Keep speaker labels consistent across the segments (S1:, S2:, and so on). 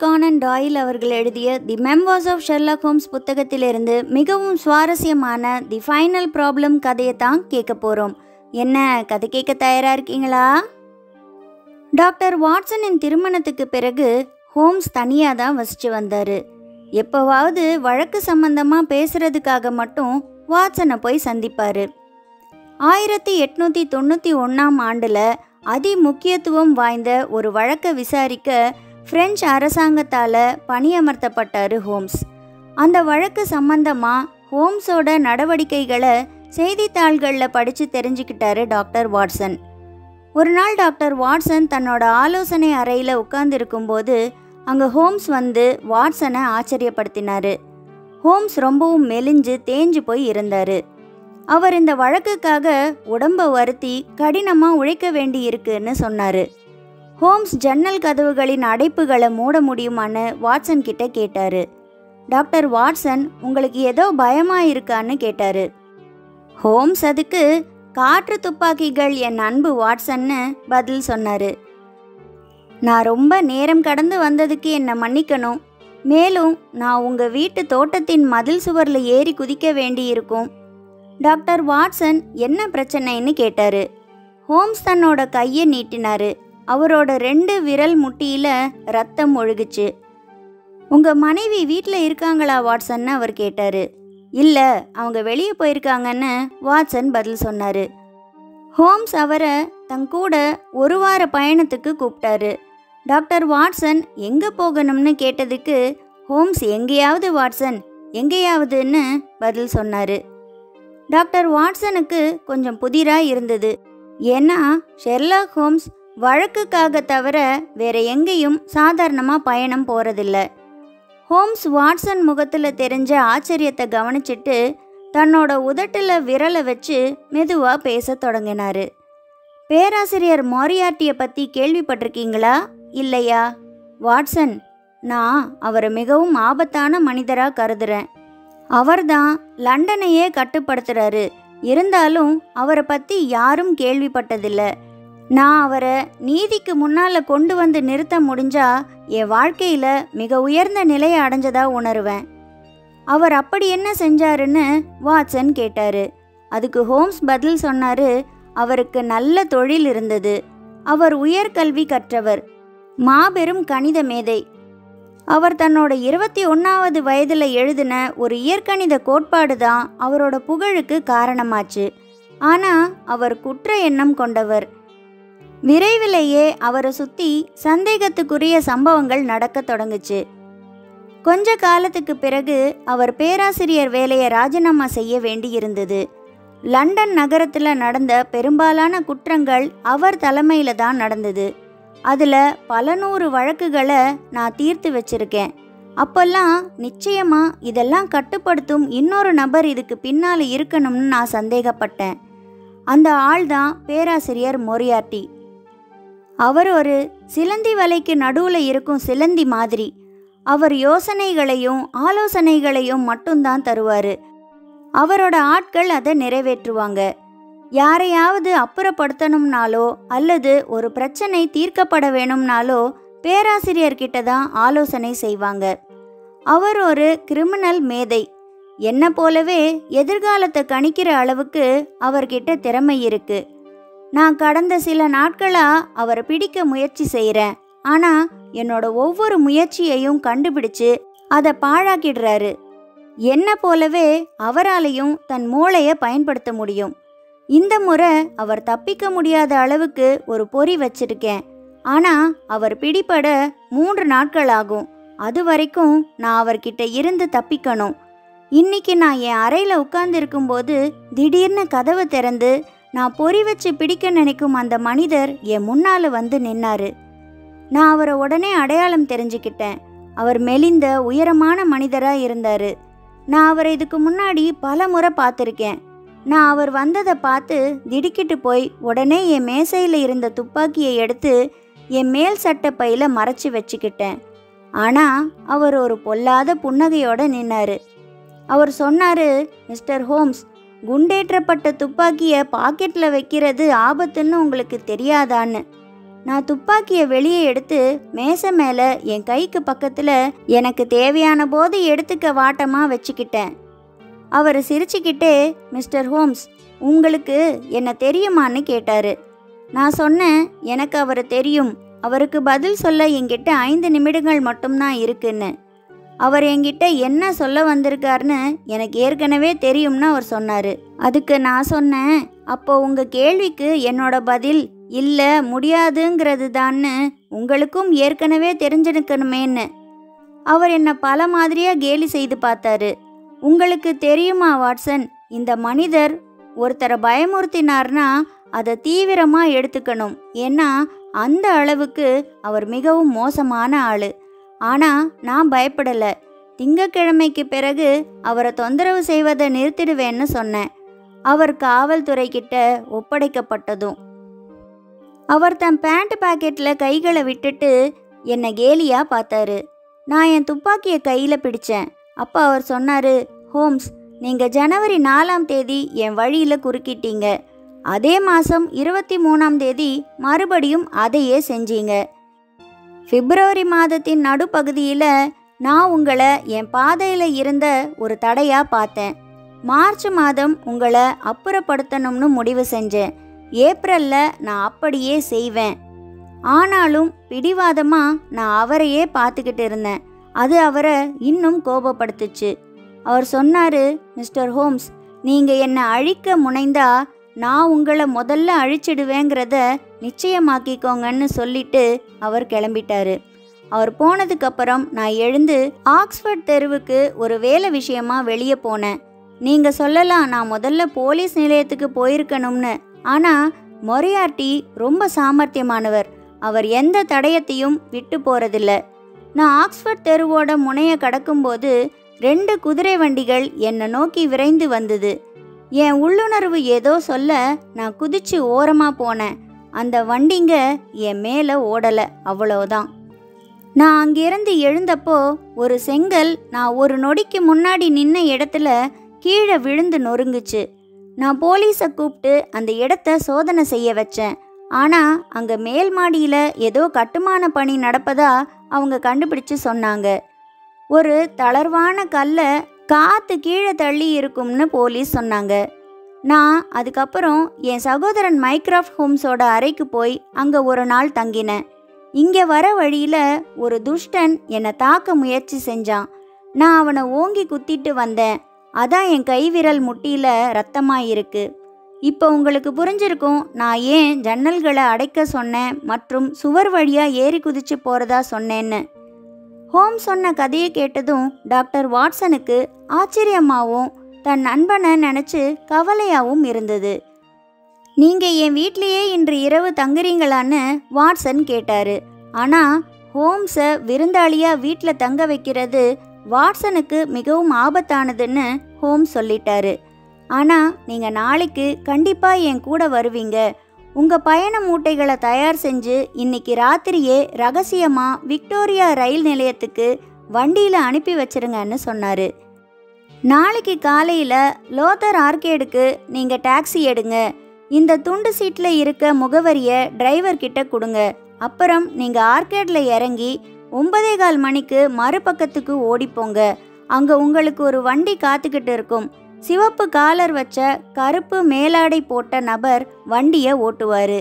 S1: Conan Doyle அவர்கள் எழுதிய the memoirs of Sherlock Holmes புத்தகத்திலிருந்து மிகவும் சுவாரஸ்யமான தி ஃபைனல் ப்ராப்ளம் கதையை தான் கேட்க போகிறோம் என்ன கதை கேட்க தயாராக இருக்கீங்களா? டாக்டர் வாட்சனின் திருமணத்துக்கு பிறகு ஹோம்ஸ் தனியாக தான் வசித்து வந்தார். எப்போவாவது வழக்கு சம்பந்தமாக பேசுகிறதுக்காக மட்டும் வாட்சனை போய் சந்திப்பார். ஆயிரத்தி எட்நூற்றி தொண்ணூற்றி ஒன்றாம் ஆண்டில் அதி முக்கியத்துவம் வாய்ந்த ஒரு வழக்கை விசாரிக்க பிரெஞ்சு அரசாங்கத்தால் பணியமர்த்தப்பட்டார் ஹோம்ஸ். அந்த வழக்கு சம்பந்தமாக ஹோம்ஸோட நடவடிக்கைகளை செய்தித்தாள்களில் படித்து தெரிஞ்சுக்கிட்டாரு டாக்டர் வாட்சன். ஒரு நாள் டாக்டர் வாட்சன் தன்னோட ஆலோசனை அறையில் உட்கார்ந்துருக்கும்போது அங்கே ஹோம்ஸ் வந்து வாட்சனை ஆச்சரியப்படுத்தினார். ஹோம்ஸ் ரொம்பவும் மெலிஞ்சு தேஞ்சு போய் இருந்தார். அவர் இந்த வழக்குக்காக உடம்பை வருத்தி கடினமாக உழைக்க வேண்டி இருக்குன்னு சொன்னார். ஹோம்ஸ் ஜன்னல் கதவுகளின் அடைப்புகளை மூட முடியுமான்னு வாட்சன் கிட்ட கேட்டார். டாக்டர் வாட்சன் உங்களுக்கு ஏதோ பயமாக இருக்கான்னு கேட்டார். ஹோம்ஸ் அதுக்கு காற்று துப்பாக்கிகள் என் அன்பு வாட்சன்னு பதில் சொன்னார். நான் ரொம்ப நேரம் கடந்து வந்ததுக்கு என்னை மன்னிக்கணும். மேலும் நான் உங்கள் வீட்டு தோட்டத்தின் மதில் சுவரில் ஏறி குதிக்க வேண்டியிருக்கும் டாக்டர் வாட்சன் என்ன பிரச்சனைன்னு கேட்டார். ஹோம்ஸ் தன்னோட கையை நீட்டினார். அவரோட ரெண்டு விரல் முட்டியில் ரத்தம் ஒழுகுச்சு. உங்கள் மனைவி வீட்டில் இருக்காங்களா வாட்சன்னு அவர் கேட்டார். இல்லை அவங்க வெளியே போயிருக்காங்கன்னு வாட்சன் பதில் சொன்னார். ஹோம்ஸ் அவரை தன் கூட ஒரு வார பயணத்துக்கு கூப்பிட்டாரு. டாக்டர் வாட்சன் எங்கே போகணும்னு கேட்டதுக்கு ஹோம்ஸ் எங்கேயாவது வாட்சன் எங்கேயாவதுன்னு பதில் சொன்னார். டாக்டர் வாட்சனுக்கு கொஞ்சம் புதிராக இருந்தது. ஏன்னா ஷெர்லாக் ஹோம்ஸ் வழக்குக்காக தவிர வேற எங்கேயும் சாதாரணமாக பயணம் போகிறதில்ல ஹோம்ஸ் வாட்சன் முகத்தில் தெரிஞ்ச ஆச்சரியத்தை கவனிச்சிட்டு தன்னோட உதட்டில் விரலை வச்சு மெதுவாக பேசத் தொடங்கினார். பேராசிரியர் மோரியார்ட்டியை பற்றி கேள்விப்பட்டிருக்கீங்களா? இல்லையா? வாட்சன் நான் அவரை மிகவும் ஆபத்தான மனிதராக கருதுறேன். அவர்தான் லண்டனையே கட்டுப்படுத்துகிறாரு இருந்தாலும் அவரை பற்றி யாரும் கேள்விப்பட்டதில்லை. நான் அவரை நீதிக்கு முன்னால் கொண்டு வந்து நிறுத்த முடிஞ்சா என் வாழ்க்கையில் மிக உயர்ந்த நிலையை அடைஞ்சதா உணருவேன். அவர் அப்படி என்ன செஞ்சாருன்னு வாட்சன் கேட்டார். அதுக்கு ஹோம்ஸ் பதில் சொன்னார் அவருக்கு நல்ல தொழில் இருந்தது. அவர் உயர்கல்வி கற்றவர். மாபெரும் கணித மேதை. அவர் தன்னோட இருபத்தி ஒன்றாவது வயதில் எழுதின ஒரு இயற்கணித கோட்பாடு தான் அவரோட புகழுக்கு காரணமாச்சு. ஆனால் அவர் குற்ற எண்ணம் கொண்டவர். விரைவிலேயே அவரை சுற்றி சந்தேகத்துக்குரிய சம்பவங்கள் நடக்க தொடங்குச்சு. கொஞ்ச காலத்துக்கு பிறகு அவர் பேராசிரியர் வேலையை ராஜினாமா செய்ய வேண்டியிருந்தது. லண்டன் நகரத்தில் நடந்த பெரும்பாலான குற்றங்கள் அவர் தலைமையில் தான் நடந்தது. அதில் பல நூறு வழக்குகளை நான் தீர்த்து வச்சிருக்கேன். அப்போல்லாம் நிச்சயமாக இதெல்லாம் கட்டுப்படுத்தும் இன்னொரு நபர் இதுக்கு பின்னால் இருக்கணும்னு நான் சந்தேகப்பட்டேன். அந்த ஆள் தான் பேராசிரியர் மொரியார்ட்டி. அவர் ஒரு சிலந்தி வலைக்கு நடுவில் இருக்கும் சிலந்தி மாதிரி. அவர் யோசனைகளையும் ஆலோசனைகளையும் மட்டும்தான் தருவார். அவரோட ஆட்கள் அதை நிறைவேற்றுவாங்க. யாரையாவது அப்புறப்படுத்தணும்னாலோ அல்லது ஒரு பிரச்சனை தீர்க்கப்பட வேணும்னாலோ பேராசிரியர்கிட்ட தான் ஆலோசனை செய்வாங்க. அவர் ஒரு கிரிமினல் மேதை. என்ன போலவே எதிர்காலத்தை கணிக்கிற அளவுக்கு அவர்கிட்ட திறமை இருக்குது நான் கடந்த சில நாட்களாக அவரை பிடிக்க முயற்சி செய்கிறேன் ஆனால் என்னோட ஒவ்வொரு முயற்சியையும் கண்டுபிடிச்சு அதை பாழாக்கிடுறாரு. என்ன போலவே அவராலையும் தன் மூளையை பயன்படுத்த முடியும். இந்த முறை அவர் தப்பிக்க முடியாத அளவுக்கு ஒரு பொறி வச்சிருக்கேன். ஆனால் அவர் பிடிபட மூன்று நாட்கள் ஆகும். அது வரைக்கும் நான் அவர்கிட்ட இருந்து தப்பிக்கணும். இன்னைக்கு நான் என் அறையில் உட்கார்ந்துருக்கும்போது திடீர்னு கதவை திறந்து நான் பொறி வச்சு பிடிக்க நினைக்கும் அந்த மனிதர் என் முன்னால் வந்து நின்னாரு. நான் அவரை உடனே அடையாளம் தெரிஞ்சுக்கிட்டேன். அவர் மெலிந்த உயரமான மனிதராக இருந்தார். நான் அவரை இதுக்கு முன்னாடி பல முறை பார்த்துருக்கேன். நான் அவர் வந்ததை பார்த்து திடுக்கிட்டு போய் உடனே என் மேசையில் இருந்த துப்பாக்கியை எடுத்து என் மேல் சட்டை பையில் மறைச்சி வச்சுக்கிட்டேன். ஆனால் அவர் ஒரு பொல்லாத புன்னகையோடு நின்னார். அவர் சொன்னார் மிஸ்டர் ஹோம்ஸ் குண்டேற்றப்பட்ட துப்பாக்கியை பாக்கெட்டில் வைக்கிறது ஆபத்துன்னு உங்களுக்கு தெரியாதான்னு. நான் துப்பாக்கியை வெளியே எடுத்து மேசை மேலே என் கைக்கு பக்கத்தில் எனக்கு தேவையான போது எடுத்துக்க வாட்டமாக வச்சுக்கிட்டேன். அவர் சிரிச்சுக்கிட்டே மிஸ்டர் ஹோம்ஸ் உங்களுக்கு என்ன தெரியுமான்னு கேட்டார். நான் சொன்னேன் எனக்கு அவரை தெரியும். அவருக்கு பதில் சொல்ல என்கிட்ட ஐந்து நிமிடங்கள் மட்டும்தான் இருக்குன்னு. அவர் என்கிட்ட என்ன சொல்ல வந்திருக்காருன்னு எனக்கு ஏற்கனவே தெரியும்னு அவர் சொன்னார். அதுக்கு நான் சொன்னேன் அப்போ உங்கள் கேள்விக்கு என்னோட பதில் இல்லை முடியாதுங்கிறது தான்னு உங்களுக்கும் ஏற்கனவே தெரிஞ்சிருக்கணுமேன்னு. அவர் என்னை பல மாதிரியாக கேலி செய்து பார்த்தாரு. உங்களுக்கு தெரியுமா வாட்சன் இந்த மனிதர் ஒருத்தரை பயமுறுத்தினார்னா அதை தீவிரமாக எடுத்துக்கணும். ஏன்னா அந்த அளவுக்கு அவர் மிகவும் மோசமான ஆள். ஆனால் நான் பயப்படலை. திங்கக்கிழமைக்கு பிறகு அவரை தொந்தரவு செய்வதை நிறுத்திடுவேன்னு சொன்னேன். அவர் காவல்துறை கிட்ட ஒப்படைக்கப்பட்டதும். அவர் தன் பேண்ட் பாக்கெட்டில் கைகளை விட்டுட்டு என்னை கேலியாக பார்த்தாரு. நான் என் துப்பாக்கியை கையில் பிடித்தேன் அப்போ அவர் சொன்னார் ஹோம்ஸ் நீங்கள் ஜனவரி நாலாம் தேதி என் வழியில் குறுக்கிட்டீங்க. அதே மாதம் இருபத்தி மூணாம் தேதி மறுபடியும் அதையே செஞ்சீங்க. பிப்ரவரி மாதத்தின் நடுப்பகுதியில் நான் உங்களை என் பாதையில் இருந்த ஒரு தடையாக பார்த்தேன். மார்ச் மாதம் உங்களை அப்புறப்படுத்தணும்னு முடிவு செஞ்சேன். ஏப்ரலில் நான் அப்படியே செய்வேன். ஆனாலும் பிடிவாதமாக நான் அவரையே பார்த்துக்கிட்டு இருந்தேன். அது அவரை இன்னும் கோபப்படுத்துச்சு. அவர் சொன்னார் மிஸ்டர் ஹோம்ஸ் நீங்கள் என்னை அழிக்க முனைந்தா நான் உங்களை முதல்ல அழிச்சிடுவேங்கிறத நிச்சயமாக்கிக்கோங்கன்னு சொல்லிட்டு அவர் கிளம்பிட்டாரு. அவர் போனதுக்கப்புறம் நான் எழுந்து ஆக்ஸ்ஃபோர்ட் தெருவுக்கு ஒரு வேலை விஷயமா வெளியே போனேன். நீங்கள் சொல்லலாம் நான் முதல்ல போலீஸ் நிலையத்துக்கு போயிருக்கணும்னு. ஆனால் மொரியார்டி ரொம்ப சாமர்த்தியமானவர். அவர் எந்த தடயத்தையும் விட்டு போகிறதில்ல நான் ஆக்ஸ்ஃபோர்ட் தெருவோட முனையை கடக்கும்போது ரெண்டு குதிரை வண்டிகள் என்னை நோக்கி விரைந்து வந்தது. என் உள்ளுணர்வு ஏதோ சொல்ல நான் குதிச்சு ஓரமாக போனேன். அந்த வண்டிங்க என் மேலே ஓடலை அவ்வளோதான் நான் அங்கிருந்து எழுந்தப்போ ஒரு செங்கல் நான் ஒரு நொடிக்கு முன்னாடி நின்ன இடத்துல கீழே விழுந்து நொறுங்குச்சு. நான் போலீஸை கூப்பிட்டு அந்த இடத்த சோதனை செய்ய வச்சேன். ஆனால் அங்கே மேல் மாடியில் ஏதோ கட்டுமான பணி நடப்பதா அவங்க கண்டுபிடிச்சு சொன்னாங்க. ஒரு தளர்வான கல்லை காற்று கீழே தள்ளி இருக்கும்னு போலீஸ் சொன்னாங்க. நான் அதுக்கப்புறம் என் சகோதரன் மைக்ராஃப்ட் ஹோம்ஸோட அறைக்கு போய் அங்கே ஒரு நாள் தங்கினேன். இங்கே வர வழியில் ஒரு துஷ்டன் என்னை தாக்க முயற்சி செஞ்சான். நான் அவனை ஓங்கி குத்திட்டு வந்தேன். அதான் என் கைவிரல் முட்டியில் ரத்தமாக இருக்கு இப்போ உங்களுக்கு புரிஞ்சிருக்கும் நான் ஏன் ஜன்னல்களை அடைக்க சொன்னேன் மற்றும் சுவர் வழியாக ஏறி குதிச்சு போகிறதா சொன்னேன்னு. ஹோம் சொன்ன கதையை கேட்டதும் டாக்டர் வாட்சனுக்கு ஆச்சரியமாகவும் தன் நண்பனை நினச்சி கவலையாகவும் இருந்தது. நீங்கள் என் வீட்லேயே இன்று இரவு தங்குறீங்களான்னு வாட்சன் கேட்டார். ஆனால் ஹோம்ஸை விருந்தாளியாக வீட்டில் தங்க வைக்கிறது வாட்சனுக்கு மிகவும் ஆபத்தானதுன்னு ஹோம் சொல்லிட்டாரு. ஆனால் நீங்கள் நாளைக்கு கண்டிப்பாக என் கூட வருவீங்க. உங்கள் பயண மூட்டைகளை தயார் செஞ்சு இன்னைக்கு ராத்திரியே ரகசியமாக விக்டோரியா ரயில் நிலையத்துக்கு வண்டியில் அனுப்பி வச்சிருங்கன்னு சொன்னார். நாளைக்கு காலையில் லோதர் ஆர்கேடுக்கு நீங்கள் டாக்ஸி எடுங்க. இந்த துண்டு சீட்டில் இருக்க முகவரியை டிரைவர் கிட்ட கொடுங்க. அப்புறம் நீங்கள் ஆர்கேடில் இறங்கி ஒன்பதே கால் மணிக்கு மறுபக்கத்துக்கு ஓடிப்போங்க அங்கே உங்களுக்கு ஒரு வண்டி காத்துக்கிட்டு இருக்கும். சிவப்பு காலர் வச்ச கருப்பு மேலாடை போட்ட நபர் வண்டியை ஓட்டுவார்.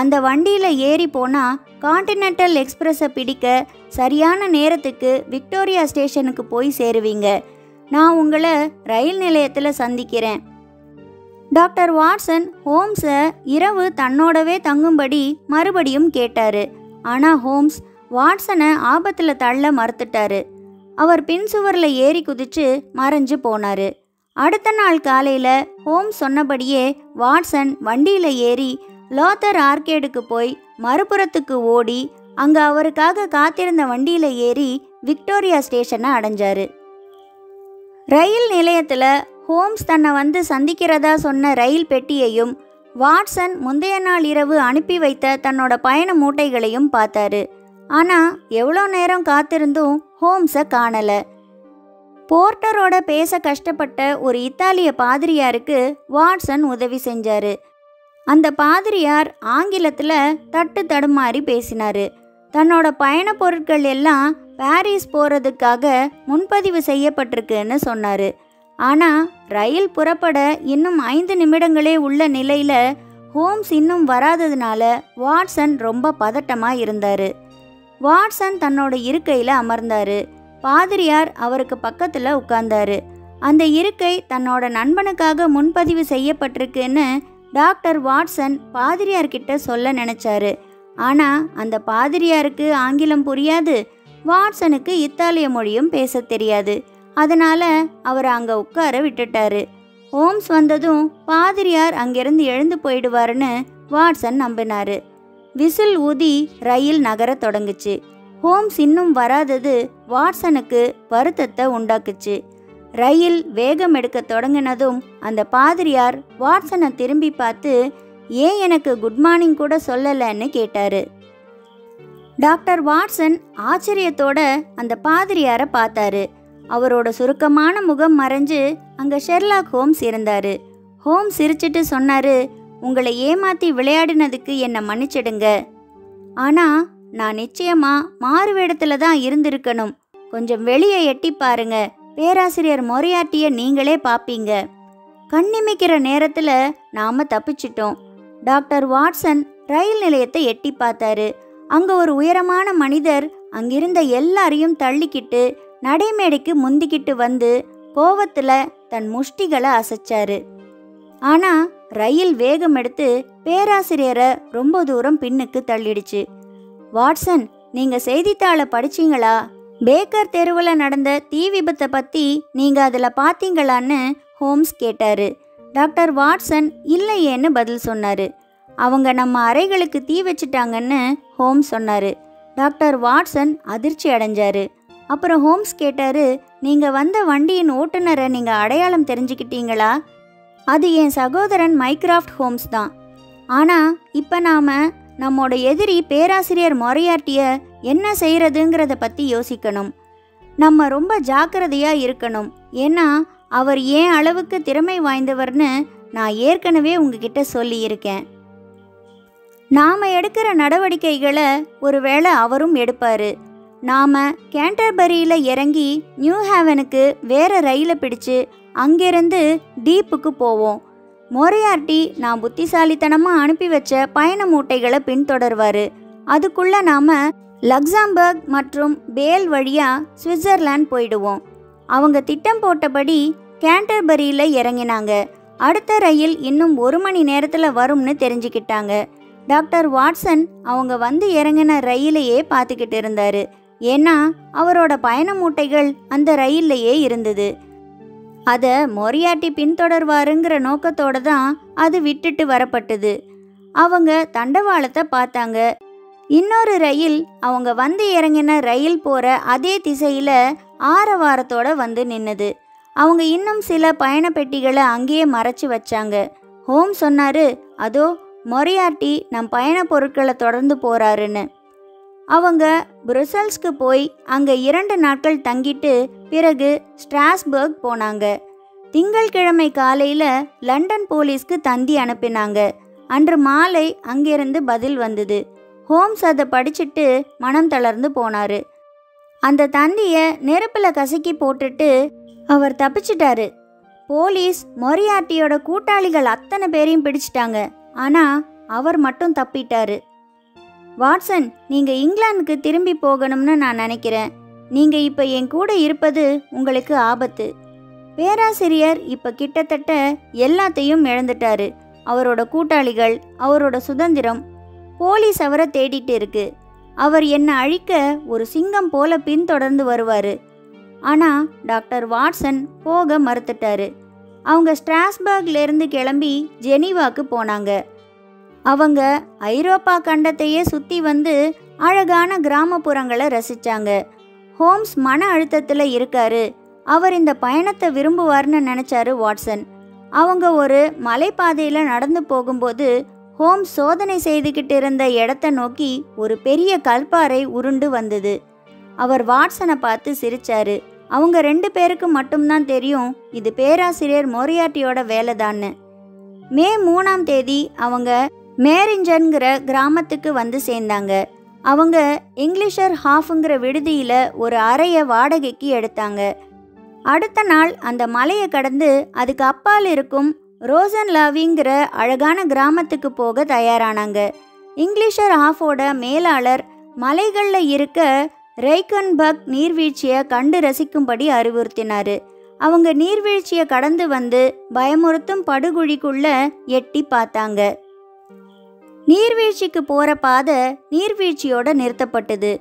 S1: அந்த வண்டியில் ஏறி போனால் கான்டினென்டல் எக்ஸ்பிரஸை பிடிக்க சரியான நேரத்துக்கு விக்டோரியா ஸ்டேஷனுக்கு போய் சேருவீங்க. நான் உங்களை ரயில் நிலையத்தில் சந்திக்கிறேன். டாக்டர் வாட்சன் ஹோம்ஸை இரவு தன்னோடவே தங்கும்படி மறுபடியும் கேட்டார். ஆனால் ஹோம்ஸ் வாட்சனை ஆபத்தில் தள்ள மறுத்துட்டாரு. அவர் பின் சுவரில் ஏறி குதிச்சு மறைஞ்சு போனார். அடுத்த நாள் காலையில் ஹோம்ஸ் சொன்னபடியே வாட்சன் வண்டியில் ஏறி லோத்தர் ஆர்கேடுக்கு போய் மறுபுறத்துக்கு ஓடி அங்கே அவருக்காக காத்திருந்த வண்டியில் ஏறி விக்டோரியா ஸ்டேஷனை அடைஞ்சாரு. ரயில் நிலையத்தில் ஹோம்ஸ் தன்னை வந்து சந்திக்கிறதா சொன்ன ரயில் பெட்டியையும் வாட்சன் முந்தைய நாள் இரவு அனுப்பி வைத்த தன்னோட பயண மூட்டைகளையும் பார்த்தாரு. ஆனால் எவ்வளோ நேரம் காத்திருந்தும் ஹோம்ஸை காணலை. போர்ட்டரோட பேச கஷ்டப்பட்ட ஒரு இத்தாலிய பாதிரியாருக்கு வாட்சன் உதவி செஞ்சார். அந்த பாதிரியார் ஆங்கிலத்தில் தட்டு தடுமாறி பேசினார். தன்னோட பயணப் பொருட்கள் எல்லாம் பாரிஸ் போகிறதுக்காக முன்பதிவு செய்யப்பட்டிருக்குன்னு சொன்னார். ஆனால் ரயில் புறப்பட இன்னும் ஐந்து நிமிடங்களே உள்ள நிலையில் ஹோம்ஸ் இன்னும் வராததுனால வாட்சன் ரொம்ப பதட்டமாக இருந்தார். வாட்சன் தன்னோட இருக்கையில் அமர்ந்தார். பாதிரியார் அவருக்கு பக்கத்தில் உட்கார்ந்தாரு. அந்த இருக்கை தன்னோட நண்பனுக்காக முன்பதிவு செய்யப்பட்டிருக்குன்னு டாக்டர் வாட்சன் பாதிரியார்கிட்ட சொல்ல நினச்சாரு. ஆனால் அந்த பாதிரியாருக்கு ஆங்கிலம் புரியாது வாட்சனுக்கு இத்தாலிய மொழியும் பேச தெரியாது. அதனால அவர் அங்கே உட்கார விட்டுட்டாரு. ஹோம்ஸ் வந்ததும் பாதிரியார் அங்கிருந்து எழுந்து போயிடுவாருன்னு வாட்சன் நம்பினாரு. விசில் ஊதி ரயில் நகரத் தொடங்குச்சு. ஹோம்ஸ் இன்னும் வராதது வாட்சனுக்கு வருத்தத்தை உண்டாக்குச்சு. ரயில் வேகம் எடுக்க தொடங்கினதும் அந்த பாதிரியார் வாட்சனை திரும்பி பார்த்து ஏன் எனக்கு குட் மார்னிங் கூட சொல்லலைன்னு கேட்டாரு. டாக்டர் வாட்சன் ஆச்சரியத்தோட அந்த பாதிரியாரை பார்த்தாரு. அவரோட சுருக்கமான முகம் மறைஞ்சு அங்கே ஷெர்லாக் ஹோம்ஸ் இருந்தாரு. ஹோம் சிரிச்சிட்டு சொன்னாரு உங்களை ஏமாத்தி விளையாடினதுக்கு என்னை மன்னிச்சிடுங்க. ஆனா நான் நிச்சயமா மாறு வேடத்துல தான் இருந்திருக்கணும். கொஞ்சம் வெளியே எட்டி பாருங்க. பேராசிரியர் மொரையாட்டிய நீங்களே பாப்பீங்க. கண்ணிமைக்கிற நேரத்துல நாம தப்பிச்சிட்டோம். டாக்டர் வாட்சன் ரயில் நிலையத்தை எட்டி பார்த்தாரு. அங்கே ஒரு உயரமான மனிதர் அங்கிருந்த எல்லாரையும் தள்ளிக்கிட்டு நடைமேடைக்கு முந்திக்கிட்டு வந்து கோவத்தில் தன் முஷ்டிகளை அசைச்சாரு. ஆனால் ரயில் வேகம் எடுத்து பேராசிரியரை ரொம்ப தூரம் பின்னுக்கு தள்ளிடுச்சு. வாட்சன் நீங்கள் செய்தித்தாளை படிச்சீங்களா? பேக்கர் தெருவில் நடந்த தீ விபத்தை பற்றி நீங்கள் அதில் பார்த்தீங்களான்னு ஹோம்ஸ் கேட்டார். டாக்டர் வாட்சன் இல்லையேன்னு பதில் சொன்னார். அவங்க நம்ம அறைகளுக்கு தீ வச்சிட்டாங்கன்னு ஹோம்ஸ் சொன்னார். டாக்டர் வாட்சன் அதிர்ச்சி அடைஞ்சார். அப்புறம் ஹோம்ஸ் கேட்டார் நீங்கள் வந்த வண்டியின் ஓட்டுநரை நீங்கள் அடையாளம் தெரிஞ்சுக்கிட்டீங்களா? அது என் சகோதரன் மைக்ராஃப்ட் ஹோம்ஸ் தான். ஆனால் இப்போ நாம நம்மோட எதிரி பேராசிரியர் மொரையாட்டிய என்ன செய்கிறதுங்கிறத பற்றி யோசிக்கணும். நம்ம ரொம்ப ஜாக்கிரதையாக இருக்கணும். ஏன்னா அவர் ஏன் அளவுக்கு திறமை வாய்ந்தவர்னு நான் ஏற்கனவே உங்ககிட்ட சொல்லியிருக்கேன். நாம் எடுக்கிற நடவடிக்கைகளை ஒருவேளை அவரும் எடுப்பார். நாம் கேண்டர்பரியில் இறங்கி நியூ ஹேவனுக்கு வேறு ரயிலை பிடிச்சு அங்கிருந்து டீப்புக்கு போவோம். மொரையார்டி நான் புத்திசாலித்தனமாக அனுப்பி வச்ச பயண மூட்டைகளை பின்தொடர்வார். அதுக்குள்ளே நாம் லக்ஸாம்பர்க் மற்றும் பேல் வழியாக சுவிட்சர்லாந்து போயிடுவோம். அவங்க திட்டம் போட்டபடி கேண்டர்பரியில் இறங்கினாங்க. அடுத்த ரயில் இன்னும் ஒரு மணி நேரத்தில் வரும்னு தெரிஞ்சுக்கிட்டாங்க. டாக்டர் வாட்சன் அவங்க வந்து இறங்கின ரயிலையே பார்த்துக்கிட்டு இருந்தாரு. ஏன்னா அவரோட பயண மூட்டைகள் அந்த ரயில்லையே இருந்தது. அதை மொரியாட்டி பின்தொடர்வாருங்கிற நோக்கத்தோட தான் அது விட்டுட்டு வரப்பட்டது. அவங்க தண்டவாளத்தை பார்த்தாங்க. இன்னொரு ரயில் அவங்க வந்து இறங்கின ரயில் போகிற அதே திசையில் ஆரவாரத்தோட வந்து நின்னது. அவங்க இன்னும் சில பயண பெட்டிகளை அங்கேயே மறைச்சி வச்சாங்க. ஹோம் சொன்னாரு அதோ மொரியாட்டி நம் பயணப் பொருட்களை தொடர்ந்து போறாருன்னு. அவங்க புருசல்ஸ்க்கு போய் அங்கே இரண்டு நாட்கள் தங்கிட்டு பிறகு ஸ்ட்ராஸ்பர்க் போனாங்க. திங்கள்கிழமை காலையில் லண்டன் போலீஸ்க்கு தந்தி அனுப்பினாங்க. அன்று மாலை அங்கிருந்து பதில் வந்தது. ஹோம்ஸ் அதை படிச்சுட்டு மனம் தளர்ந்து போனாரு. அந்த தந்தியை நெருப்பில் கசக்கி போட்டுட்டு அவர் தப்பிச்சிட்டாரு. போலீஸ் மொரியாட்டியோட கூட்டாளிகள் அத்தனை பேரையும் பிடிச்சிட்டாங்க. ஆனால் அவர் மட்டும் தப்பிட்டாரு. வாட்சன் நீங்கள் இங்கிலாந்துக்கு திரும்பி போகணும்னு நான் நினைக்கிறேன். நீங்கள் இப்போ என் கூட இருப்பது உங்களுக்கு ஆபத்து. பேராசிரியர் இப்போ கிட்டத்தட்ட எல்லாத்தையும் இழந்துட்டாரு. அவரோட கூட்டாளிகள் அவரோட சுதந்திரம் போலீஸ் அவரை தேடிட்டு இருக்கு. அவர் என்னை அழிக்க ஒரு சிங்கம் போல பின்தொடர்ந்து வருவார். ஆனால் டாக்டர் வாட்சன் போக மறுத்துட்டாரு. அவங்க ஸ்ட்ராஸ்பர்க்லேருந்து கிளம்பி ஜெனீவாக்கு போனாங்க. அவங்க ஐரோப்பா கண்டத்தையே சுற்றி வந்து அழகான கிராமப்புறங்களை ரசிச்சாங்க. ஹோம்ஸ் மன அழுத்தத்தில் இருக்காரு. அவர் இந்த பயணத்தை விரும்புவார்னு நினச்சாரு வாட்சன். அவங்க ஒரு மலைப்பாதையில் நடந்து போகும்போது ஹோம்ஸ் சோதனை செய்துக்கிட்டு இருந்த இடத்த நோக்கி ஒரு பெரிய கல்பாறை உருண்டு வந்தது. அவர் வாட்சனை பார்த்து சிரிச்சாரு. அவங்க ரெண்டு பேருக்கு மட்டும்தான் தெரியும் இது பேராசிரியர் மொரியாட்டியோட வேலைதான்னு. மே மூணாம் தேதி அவங்க மேரிஞ்சன்கிற கிராமத்துக்கு வந்து சேர்ந்தாங்க. அவங்க இங்கிலீஷர் ஹாஃபுங்கிற விடுதியில் ஒரு அறையை வாடகைக்கு எடுத்தாங்க. அடுத்த நாள் அந்த மலையை கடந்து அதுக்கு அப்பால் இருக்கும் ரோசன் லாவிங்கிற அழகான கிராமத்துக்கு போக தயாரானாங்க. இங்கிலீஷர் ஹாஃபோட மேலாளர் மலைகளில் இருக்க ரெய்கன்பர்க் நீர்வீழ்ச்சியை கண்டு ரசிக்கும்படி அறிவுறுத்தினார். அவங்க நீர்வீழ்ச்சியை கடந்து வந்து பயமுறுத்தும் படுகுழிக்குள்ள எட்டி பார்த்தாங்க. நீர்வீழ்ச்சிக்கு போகிற பாதை நீர்வீழ்ச்சியோட நிறுத்தப்பட்டது.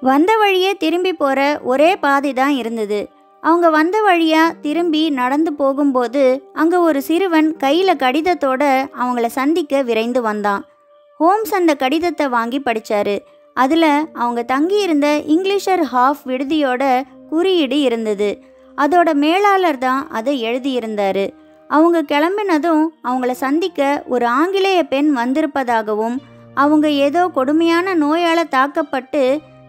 S1: வந்த வழியே திரும்பி போகிற ஒரே பாதை தான் இருந்தது. அவங்க வந்த வழியாக திரும்பி நடந்து போகும்போது அங்கே ஒரு சிறுவன் கையில் கடிதத்தோட அவங்கள சந்திக்க விரைந்து வந்தான். ஹோம்ஸ் அந்த கடிதத்தை வாங்கி படித்தாரு அதில் அவங்க தங்கியிருந்த இங்கிலீஷர் ஹாஃப் விடுதியோட குறியீடு இருந்தது. அதோட மேலாளர் தான் அதை எழுதியிருந்தார். அவங்க கிளம்பினதும் அவங்கள சந்திக்க ஒரு ஆங்கிலேய பெண் வந்திருப்பதாகவும் அவங்க ஏதோ கொடுமையான நோயால் தாக்கப்பட்டு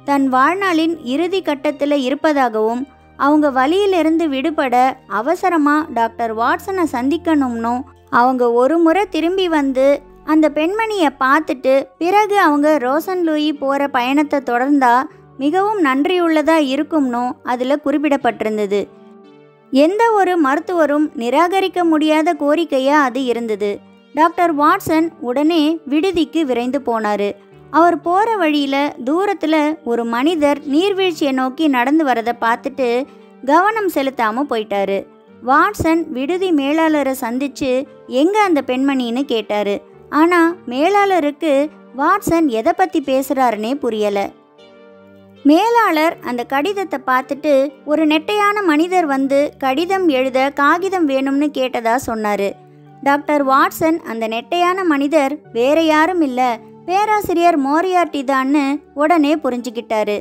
S1: தன் வாழ்நாளின் இறுதி கட்டத்தில் இருப்பதாகவும் அவங்க வழியிலிருந்து விடுபட அவசரமாக டாக்டர் வாட்சனை சந்திக்கணும்னும் அவங்க ஒரு முறை திரும்பி வந்து அந்த பெண்மணியை பார்த்துட்டு பிறகு அவங்க ரோசன் லூயி போகிற பயணத்தை தொடர்ந்தா மிகவும் நன்றியுள்ளதாக இருக்கும்னும் அதில் குறிப்பிடப்பட்டிருந்தது. எந்த ஒரு மருத்துவரும் நிராகரிக்க முடியாத கோரிக்கையாக அது இருந்தது. டாக்டர் வாட்சன் உடனே விடுதிக்கு விரைந்து போனார். அவர் போகிற வழியில் தூரத்தில் ஒரு மனிதர் நீர்வீழ்ச்சியை நோக்கி நடந்து வரதை பார்த்துட்டு கவனம் செலுத்தாமல் போயிட்டாரு. வாட்சன் விடுதி மேலாளரை சந்தித்து எங்கே அந்த பெண்மணின்னு கேட்டார். ஆனால் மேலாளருக்கு வாட்சன் எதை பற்றி பேசுகிறாருன்னே புரியலை. மேலாளர் அந்த கடிதத்தை பார்த்துட்டு ஒரு நெட்டையான மனிதர் வந்து கடிதம் எழுத காகிதம் வேணும்னு கேட்டதா சொன்னார். டாக்டர் வாட்சன் அந்த நெட்டையான மனிதர் வேற யாரும் இல்லை பேராசிரியர் மோரியார்டி தான்னு உடனே புரிஞ்சுக்கிட்டாரு.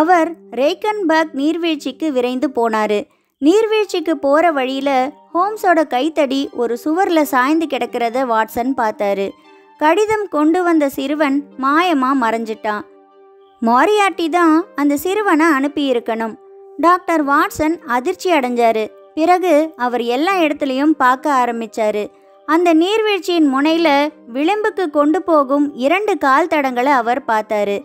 S1: அவர் ரேக்கன்பர்க் நீர்வீழ்ச்சிக்கு விரைந்து போனார். நீர்வீழ்ச்சிக்கு போகிற வழியில் ஹோம்ஸோட கைத்தடி ஒரு சுவரில் சாய்ந்து கிடக்கிறத வாட்சன் பார்த்தாரு. கடிதம் கொண்டு வந்த சிறுவன் மாயமாக மறைஞ்சிட்டான். மாரியாட்டி தான் அந்த சிறுவனை அனுப்பியிருக்கணும். டாக்டர் வாட்சன் அதிர்ச்சி அடைஞ்சாரு. பிறகு அவர் எல்லா இடத்துலையும் பார்க்க ஆரம்பிச்சாரு. அந்த நீர்வீழ்ச்சியின் முனையில விளிம்புக்கு கொண்டு போகும் இரண்டு கால் தடங்களை அவர் பார்த்தாரு.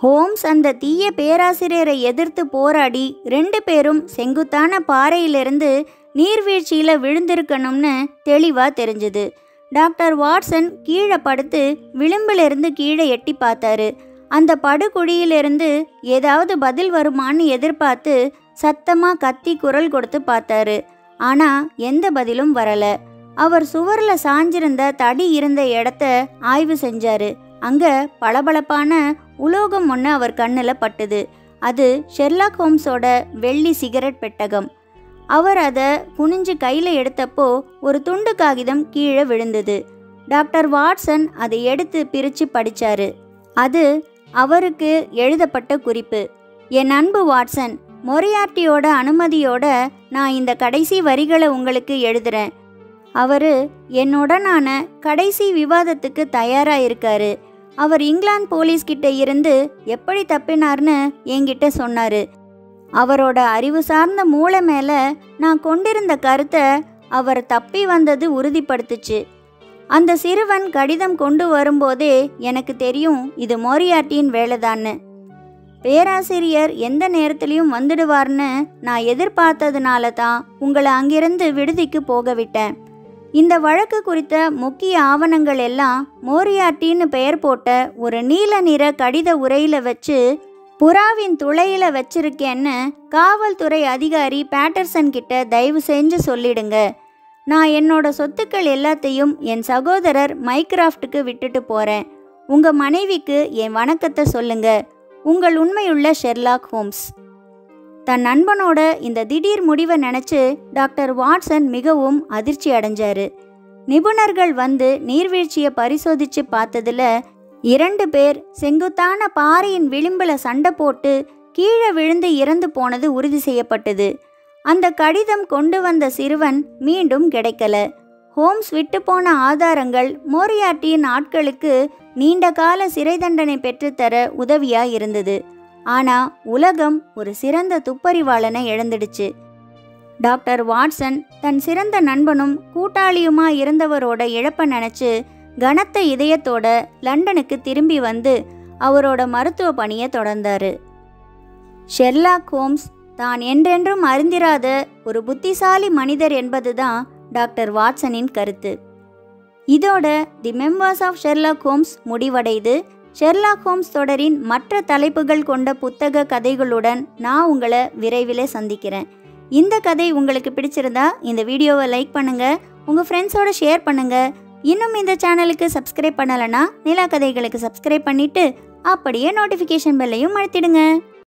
S1: ஹோம்ஸ் அந்த தீய பேராசிரியரை எதிர்த்து போராடி ரெண்டு பேரும் செங்குத்தான பாறையிலிருந்து நீர்வீழ்ச்சியில் விழுந்திருக்கணும்னு தெளிவாக தெரிஞ்சுது. டாக்டர் வாட்சன் கீழே படுத்து விளிம்பிலிருந்து கீழே எட்டி பார்த்தாரு. அந்த படுகுழியிலிருந்து ஏதாவது பதில் வருமான்னு எதிர்பார்த்து சத்தமாக கத்தி குரல் கொடுத்து பார்த்தாரு. ஆனால் எந்த பதிலும் வரலை. அவர் சுவரில் சாஞ்சிருந்த தடி இருந்த இடத்த ஆய்வு செஞ்சாரு. அங்கே பளபளப்பான உலோகம் ஒன்று அவர் கண்ணில் பட்டுது. அது ஷெர்லாக் ஹோம்ஸோட வெள்ளி சிகரெட் பெட்டகம். அவர் அதை குனிஞ்சு கையில் எடுத்தப்போ ஒரு துண்டு காகிதம் கீழே விழுந்தது. டாக்டர் வாட்சன் அதை எடுத்து பிரித்து படித்தார் அது அவருக்கு எழுதப்பட்ட குறிப்பு. என் அன்பு வாட்சன் மொரியார்ட்டியோட அனுமதியோட நான் இந்த கடைசி வரிகளை உங்களுக்கு எழுதுறேன். அவர் என்னுடனான கடைசி விவாதத்துக்கு தயாராக இருக்காரு. அவர் இங்கிலாந்து போலீஸ்கிட்ட இருந்து எப்படி தப்பினார்னு என்கிட்ட சொன்னார். அவரோட அறிவு சார்ந்த மூளை மேலே நான் கொண்டிருந்த கருத்தை அவர் தப்பி வந்தது உறுதிப்படுத்துச்சு. அந்த சிறுவன் கடிதம் கொண்டு வரும்போதே எனக்கு தெரியும் இது மோரியாட்டியின் வேலைதான்னு. பேராசிரியர் எந்த நேரத்திலையும் வந்துடுவார்னு நான் எதிர்பார்த்ததுனால தான் உங்களை அங்கிருந்து விடுதிக்கு போக விட்டேன். இந்த வழக்கு குறித்த முக்கிய ஆவணங்கள் எல்லாம் மோரியாட்டின்னு பெயர் போட்ட ஒரு நீல நிற கடித உரையில் வச்சு புறாவின் துளையில வச்சிருக்கேன்னு காவல்துறை அதிகாரி பேட்டர்சன் கிட்ட தயவு செஞ்சு சொல்லிடுங்க. நான் என்னோட சொத்துக்கள் எல்லாத்தையும் என் சகோதரர் மைக்ராஃப்ட்டுக்கு விட்டுட்டு போறேன். உங்க மனைவிக்கு என் வணக்கத்தை சொல்லுங்க. உங்கள் உண்மையுள்ள ஷெர்லாக் ஹோம்ஸ். தன் நண்பனோட இந்த திடீர் முடிவை நினச்சி டாக்டர் வாட்சன் மிகவும் அதிர்ச்சி அடைஞ்சாரு. நிபுணர்கள் வந்து நீர்வீழ்ச்சியை பரிசோதிச்சு பார்த்ததுல இரண்டு பேர் செங்குத்தான பாறையின் விளிம்பில் சண்டை போட்டு கீழே விழுந்து இறந்து போனது உறுதி செய்யப்பட்டது. அந்த கடிதம் கொண்டு வந்த சிறுவன் மீண்டும் கிடைக்கல. ஹோம்ஸ் விட்டு போன ஆதாரங்கள் மோரியாட்டியின் ஆட்களுக்கு நீண்ட கால சிறை தண்டனை பெற்றுத்தர உதவியா இருந்தது. ஆனா உலகம் ஒரு சிறந்த துப்பறிவாளனை இழந்துடுச்சு. டாக்டர் வாட்சன் தன் சிறந்த நண்பனும் கூட்டாளியுமா இருந்தவரோட இழப்பை நினச்சி கனத்த இதயத்தோட லண்டனுக்கு திரும்பி வந்து அவரோட மருத்துவ பணியை தொடர்ந்தார். ஷெர்லாக் ஹோம்ஸ் தான் என்றென்றும் அறிந்திராத ஒரு புத்திசாலி மனிதர் என்பதுதான் டாக்டர் வாட்சனின் கருத்து. இதோட the members of Sherlock Holmes முடிவடைது Sherlock Holmes தொடரின் மற்ற தலைப்புகள் கொண்ட புத்தக கதைகளுடன் நான் உங்களை விரைவில் சந்திக்கிறேன். இந்த கதை உங்களுக்கு பிடிச்சிருந்தா இந்த வீடியோவை லைக் பண்ணுங்கள் உங்கள் ஃப்ரெண்ட்ஸோட ஷேர் பண்ணுங்கள் இன்னும் இந்த சேனலுக்கு சப்ஸ்கிரைப் பண்ணலைன்னா நிலா கதைகளுக்கு சப்ஸ்கிரைப் பண்ணிவிட்டு அப்படியே நோட்டிஃபிகேஷன் பெல்லையும் அழுத்திடுங்க.